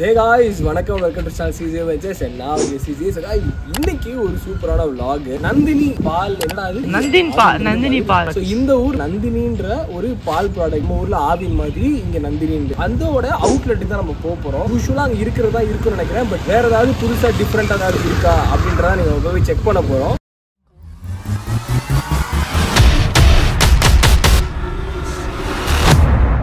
ஹே guys வணக்கம் welcome to star CJ வச்சேஸ் நான் உங்க சிஜே இன்னைக்கு ஒரு சூப்பரான vlog. நந்தினி பால் என்னடா அது நந்தின் பா நந்தினி பால். ஸோ இந்த ஊர் நந்தினின்ற ஒரு பால் ப்ராடக்ட் நம்ம ஊர்ல ஆவின் மாதிரி இங்க நந்தினி அதோட அவுட்லெட் தான் நம்ம போக போறோம். யூஸ்வலா அங்க இருக்கிறதா இருக்குன்னு நினைக்கிறேன். பட் வேற ஏதாவது புதுசா டிஃப்ரெண்டா ஏதாவது இருக்கா அப்படின்றத நீங்க போய் செக் பண்ண போறோம்.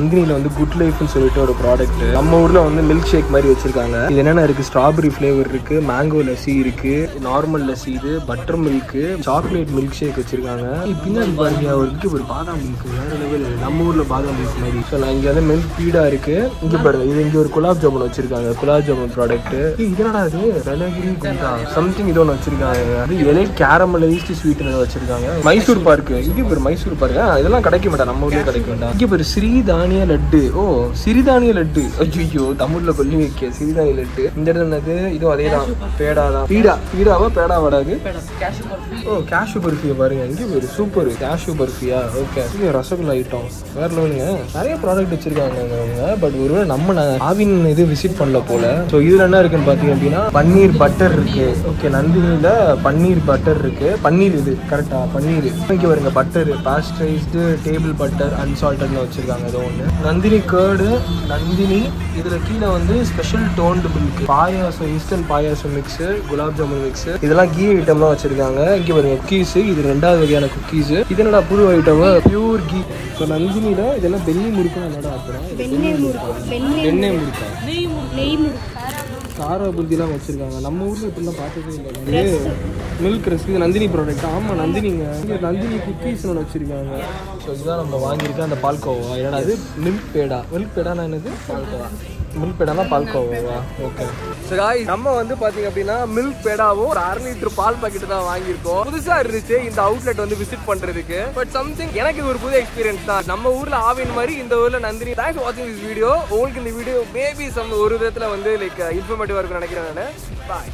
Yeah வந்து குட் லைஃப்னு சொல்லிட்டு ஒரு ப்ராடக்ட் நம்ம ஊர்ல வந்து மில்க் ஷேக் மாதிரி வச்சிருக்காங்க. இது என்னென்ன இருக்கு? ஸ்ட்ராபெரி ஃபிளேவர் இருக்கு மேங்கோ லஸ்ஸி இருக்கு நார்மல் லஸ்ஸி இது butter milk chocolate milk shake வச்சிருக்காங்க. பின்னாடி பாருங்க ஒரு ஒரு பாதாம் மில்க் வேற லெவல் நம்ம ஊர்ல பாதாம் மில்க் மாதிரி. ஸோ நான் இங்க வந்து மில்க் பீடா இருக்கு. இங்க பாருங்க இது இங்க ஒரு குலாப் ஜாமுன் வச்சிருக்காங்க குலாப் ஜாமுன் ப்ராடக்ட் இது அது இது? குண்டா சம்திங் இது ஒன்று வச்சிருக்காங்க. அது எலை கேரமலைஸ்டு ஸ்வீட் வச்சிருக்காங்க. மைசூர் பார்க்கு இங்க பேர் மைசூர் பார்க்கு இதெல்லாம் கிடைக்க மாட்டா நம்ம ஊர்லயே கிடைக்க மாட்டா. இங்க பேர் ஸ்ரீதானிய லட்டு. ஓ சிறிதானிய லட்டு. ஐயோ தமிழ்ல கொல்லி வைக்க. சிறிதானிய லட்டு. இந்த இடத்துல என்னது? இதுவும் அதே தான் பேடா தான் பீடா. பீடாவா? பேடா வராது ஓ கேஷு பர்ஃபியா பாருங்க. இங்க ஒரு சூப்பர் கேஷு பர்ஃபியா ஓகே ரசகுல்லா ஐட்டம் வேற லெவலுங்க நிறைய ப்ராடக்ட் வச்சிருக்காங்க அவங்க. பட் ஒருவேளை நம்ம ஆவின் இது விசிட் பண்ணல போல. ஸோ இதுல என்ன இருக்குன்னு பாத்தீங்க அப்படின்னா பன்னீர் பட்டர் இருக்கு. ஓகே நந்தினியில பன்னீர் பட்டர் இருக்கு. பன்னீர் இது. கரெக்டா பன்னீர். இங்க வருங்க பட்டர் பாஸ்டரைஸ்டு டேபிள் பட்டர் அன்சால்டட்னு வச்சிருக்காங்க. ஏதோ ஒன்று நந்தினி கேர்டு நந்தினி. இதுல கீழே வந்து special toned milk payasam instant payasam mix gulab jamun mix இதெல்லாம் கீ ஐட்டம்லாம் வச்சிருக்காங்க. இங்க பாருங்க குக்கீஸ் இது ரெண்டாவது வகையான குக்கீஸ் இது என்னடா புது ஐட்டம் பியூர் கீ ஸோ நந்தினியில இதெல்லாம் பெல்லி முறுக்கு என்னடா அப்புறம் வெண்ணெய் முறுக்கு? வெண்ணெய் எண்ணெய் முறுக்கா? நெய் முறுக்கு. கார புத்திலாம் வச்சிருக்காங்க. நம்ம ஊர்ல இப்படிலாம் பார்த்ததே இல்லை. மில்க் ரஸ் இது நந்தினி ப்ராடக்ட் ஆமா நந்தினிங்க. நந்தினி குக்கீஸ் ஒன்று வச்சிருக்காங்க. ஸோ இதுதான் நம்ம வாங்கியிருக்க அந்த பால்கோவா. என்னடா அது மில்க் பேடா மில்க் பேடானா என்னது? பால்கோவா. மில்க் பேடானா பால்கோவாவா? ஓகே ஸோ காய் நம்ம வந்து பாத்தீங்க அப்படின்னா மில்க் பேடாவும் ஒரு அரை லிட்டர் பால் பாக்கெட் தான் வாங்கியிருக்கோம். புதுசா இருந்துச்சு இந்த அவுட்லெட் வந்து விசிட் பண்றதுக்கு. பட் சம்திங் எனக்கு இது ஒரு புது எக்ஸ்பீரியன்ஸ் தான். நம்ம ஊர்ல ஆவின் மாதிரி இந்த ஊர்ல நந்தினி. தேங்க்ஸ் வாட்சிங் திஸ் வீடியோ உங்களுக்கு இந்த வீடியோ மேபி சம் ஒரு விதத்துல வந்து லைக் இன்ஃபர்மேட்டிவா இருக்கும்னு நினைக்கிறேன் நான். பாய்